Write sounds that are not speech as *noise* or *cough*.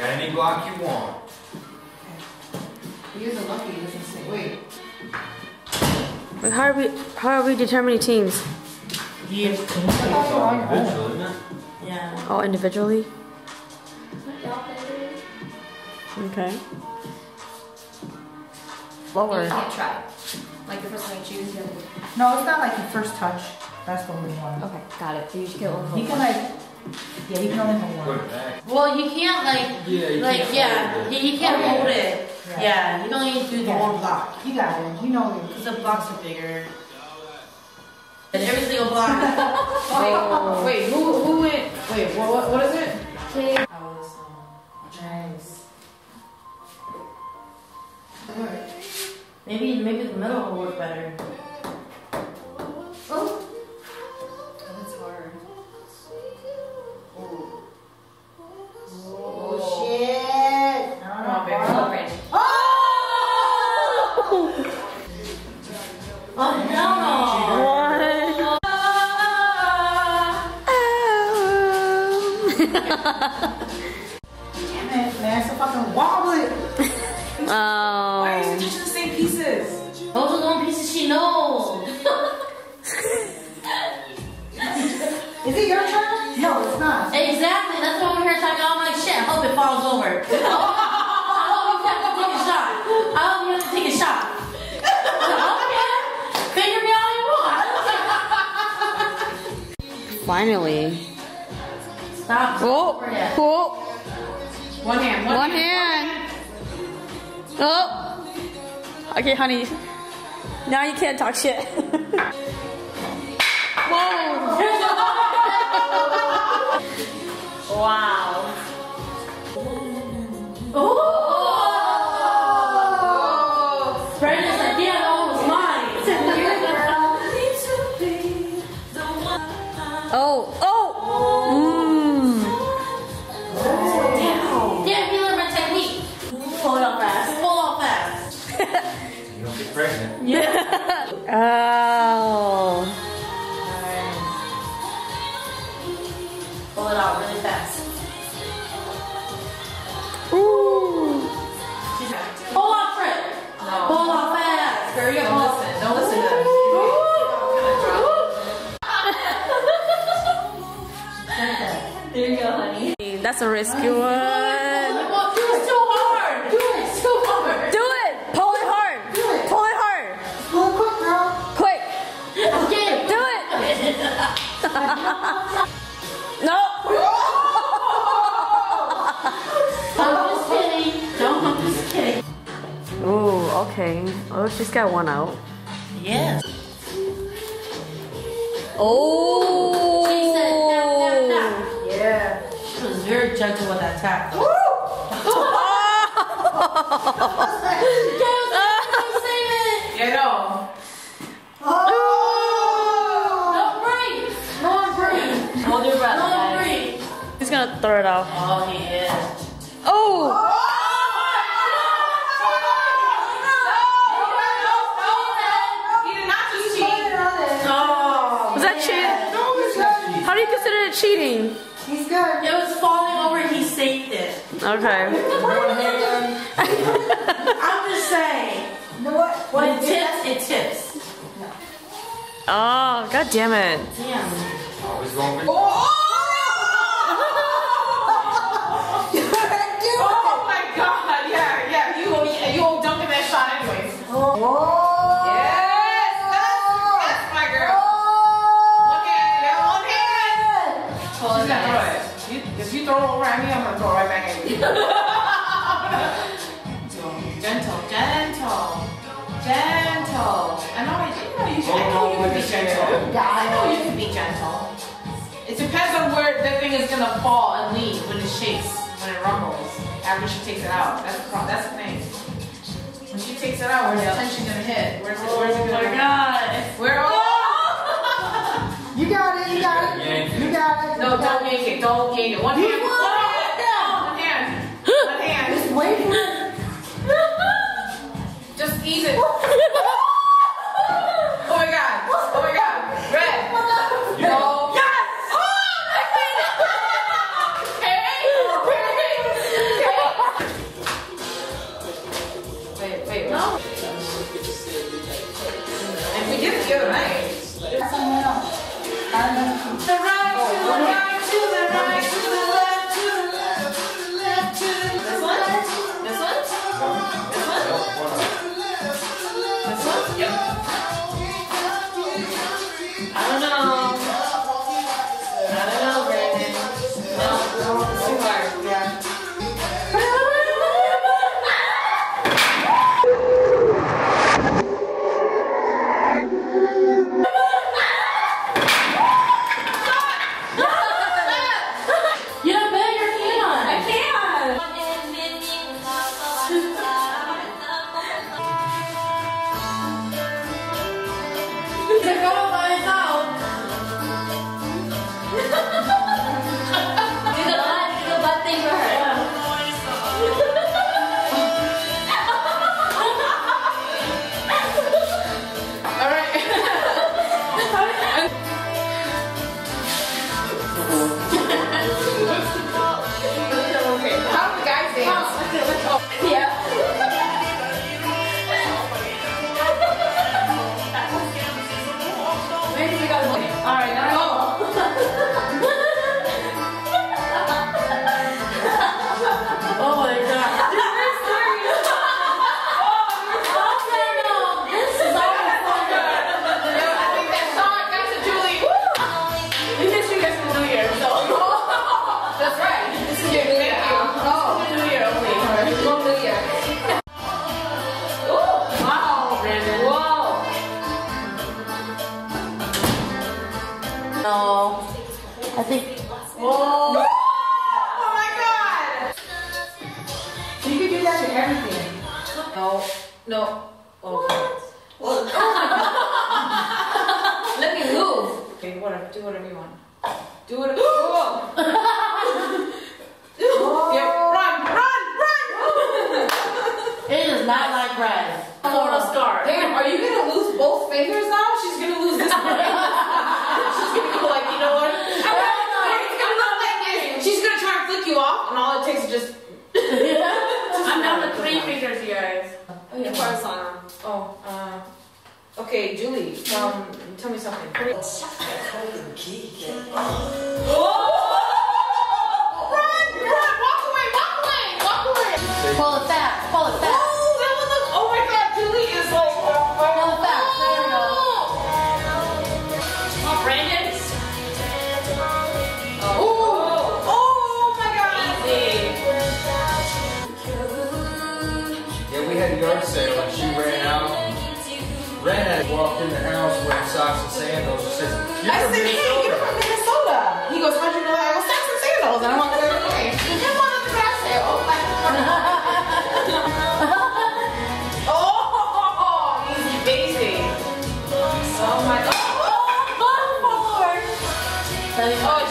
Got any block you want. He isn't lucky, he doesn't say, wait. Wait, how are we how are we determining teams? You. I thought you were on your own. Eventually, isn't it? Yeah. All individually? Okay. You Lower. can't try. Like the first one you choose, you. No, it's not like the first touch. That's the only one. Okay, got it. You should get one. He can like, yeah, he can only hold one. it. Well, you can't like, Yeah, you like can't yeah, hold it. you, you can't hold it. Yeah. Yeah, you can only do the whole block. You got it. You know. Because the blocks are bigger. And every single block. *laughs* Oh. Wait, who, who went? Wait, what, what, what is it? I was, um, Nice. maybe, maybe the middle will work better. Damn it, man. So fucking wobbly. Why are you oh. touching the same pieces? Those are the only pieces she knows. Is it your turn? No, it's not. Exactly. That's why we're here talking. I'm like, shit. I hope it falls over. *laughs* I hope you have to take a shot. I hope you have to take a shot. okay. Finger me all you want. Finally. Stop. Oh. Yeah. Oh. One hand. One, One hand. Oh. Okay, honey. Now you can't talk shit. *laughs* Whoa. *laughs* wow. Oh. Oh. Pull it out really fast. Ooh. Pull off, Fred. Pull off fast. Hurry up. Don't listen. Don't listen to. *laughs* *laughs* There you go, honey. That's a risky Oh, she's got one out. Yes. Oh. She said. Yeah. She was very gentle with that tap. though. *laughs* Save. Get off. Don't breathe. No one breathe. Hold your breath, Oh. No one breathe. He's gonna throw it off. Oh, he is. Oh. Was that cheating? How do you consider it cheating? He's good. It was falling over. He saved it. Okay. *laughs* I'm just saying. You know what? When it tips, it tips. Oh, god damn it. Damn. Always going She's gonna throw it. You, if you throw it over at me, I'm gonna throw it right back at you. *laughs* gentle, gentle, gentle. I know I didn't know you should. I know you can be gentle. I know you can be gentle. It depends on where the thing is gonna fall and leave when it shakes, when it rumbles. After she takes it out, that's the pro- that's the thing. When she takes it out, where's the tension gonna hit? Where's it? Where's it Oh gonna? Oh my god. Where? Oh! *laughs* You got don't make it. Don't get it. One hand. One hand. One hand. One hand. Just wait for it. Just ease it. oh my god. Oh my god. Red. Oh no. Yes. Wait, wait. No. We did the other night. Touching everything. No, no. Okay. *laughs* Let me move. Okay, whatever. Do whatever you want. Do whatever. *laughs* Whoa. yeah, run, run, run. It is not like grass. Florida oh. scar. Damn, are you gonna lose both fingers now? She's gonna lose this one. *laughs* She's gonna go like, you know what? It's gonna look like this. She's gonna try and flick you off, and all it takes is just. I'm down to three fingers, you guys. Oh yeah. Oh, uh. Okay, Julie. Um, tell me something. Run, socks and sandals. She says, You're I said, hey, you're from Minnesota. He goes, how'd you know? I go, socks and sandals. And I'm like, okay. *laughs* Come on at the grass sale. Oh, my *laughs* Oh, easy basic. Oh my God. Oh.